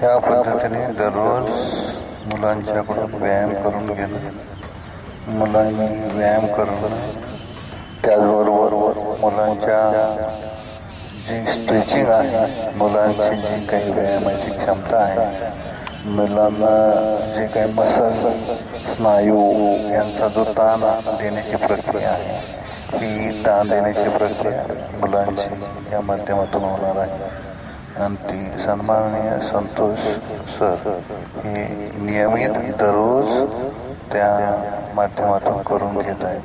ह्या पद्धतीने दररोज मुलांच्याकडून व्यायाम करून घेणं मुलांनी व्यायाम करणं त्याचबरोबर मुलांच्या जी स्ट्रेचिंग आहे मुलांची जी काही व्यायामाची क्षमता आहे मुलांना जे काही मसल स्नायू यांचा जो ताण देण्याची प्रक्रिया आहे ही ताण देण्याची प्रक्रिया मुलांची या माध्यमातून होणार आहे. ती सन्माननीय संतोष सर. हे नियमित दररोज त्या माध्यमातून करून घेत आहेत.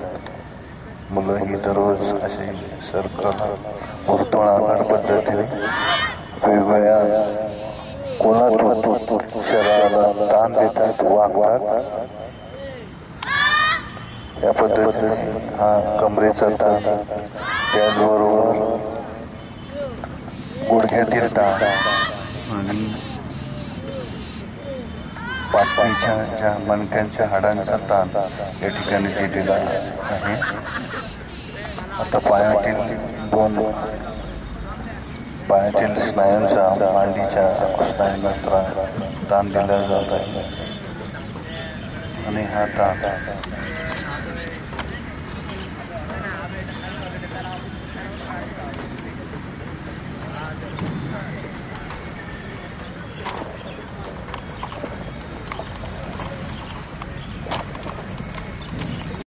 मुलं ही दररोज अशी सर्कल वर्तुळाकार पद्धतीने वेगवेगळ्या कोणातून शरीराला ताण देतात वागतात. या पद्धतीने हा कमरेचा ताण त्याचबरोबर गुडघ्यातील ताण आणि पाठीच्या ज्या मणक्यांच्या हाडांचा ताण या ठिकाणी दिलेला आहे. आता पायातील दोन पायातील स्नायूंचा मांडीच्या स्नायूंना त्रा- ताण दिला जात आहे. आणि हा ताण